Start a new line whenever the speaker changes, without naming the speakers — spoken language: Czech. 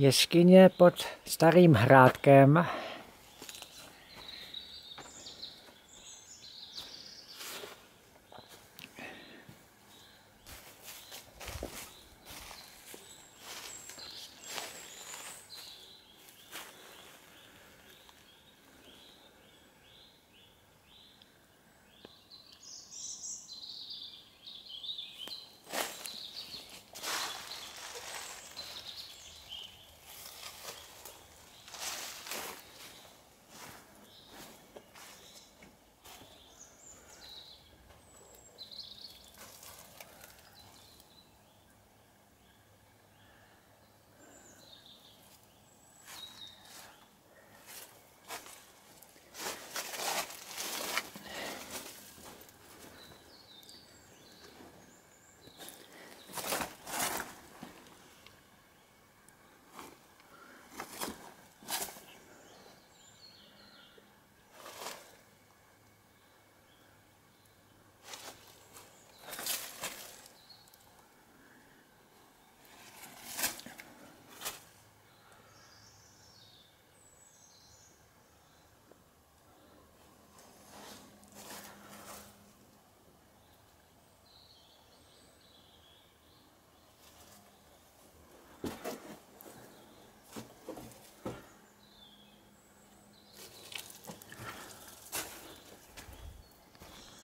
Jeskyně pod starým hrádkem.